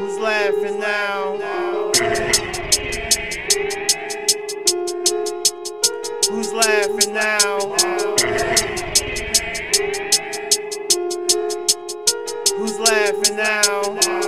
Who's laughing now? Who's laughing now? Who's laughing now?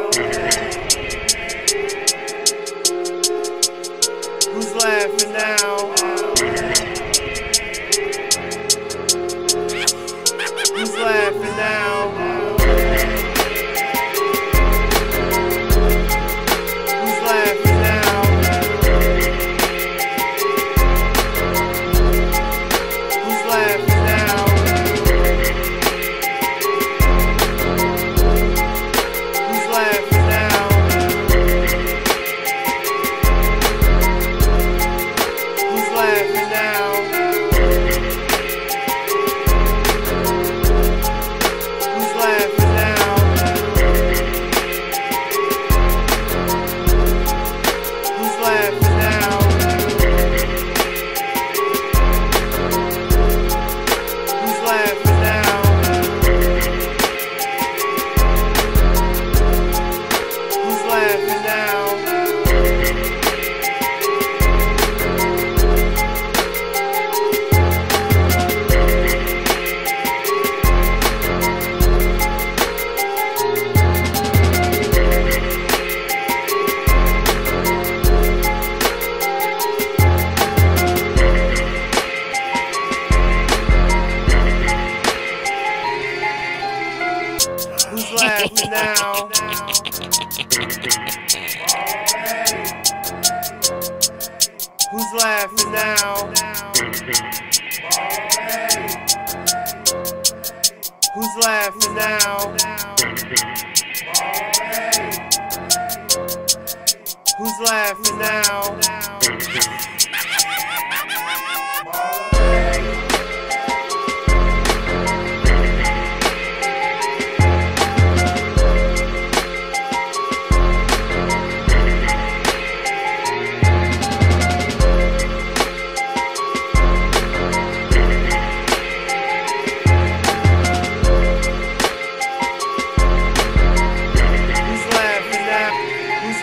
Who's for now. Who's laughing now? Who's laughing now? Who's laughing now?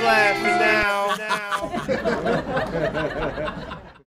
laughing now.